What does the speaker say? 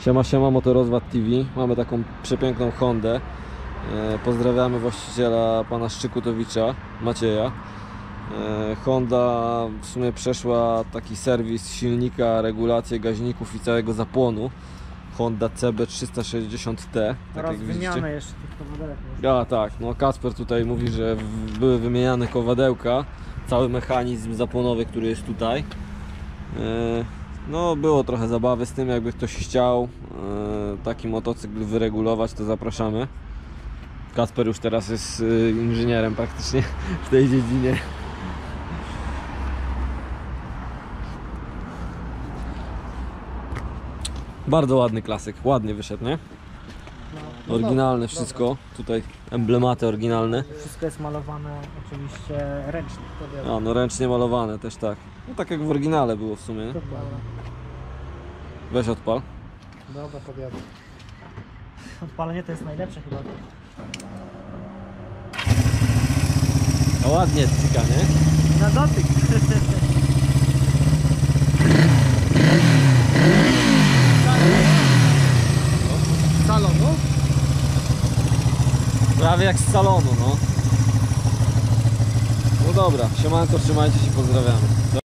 Siema, siema, Motorozwad TV. Mamy taką przepiękną Hondę. E, Pozdrawiamy właściciela pana Szczykutowicza, Macieja. E, Honda w sumie przeszła taki serwis silnika, regulację gaźników i całego zapłonu. Honda CB360T. Tak Oraz jak widzicie. wymianę jeszcze tych komodelek. A tak, no Kasper tutaj mówi, że w- były wymieniane kowadełka, cały mechanizm zapłonowy, który jest tutaj. E, No było trochę zabawy z tym, jakby ktoś chciał e, taki motocykl wyregulować, to zapraszamy. Kasper już teraz jest e, inżynierem praktycznie w tej dziedzinie. Bardzo ładny klasyk, ładnie wyszedł, nie? No, Oryginalne wszystko, tutaj emblematy oryginalne. Wszystko jest malowane oczywiście ręcznie. A, no ręcznie malowane też tak. No tak jak w oryginale było w sumie. nie? Weź odpal. dobra, wiadomo. Odpalenie to jest najlepsze chyba. A ładnie cyka, nie? Na dotyk. Salonu? Prawie jak z salonu, no. No dobra, siemanko, trzymajcie się, pozdrawiamy.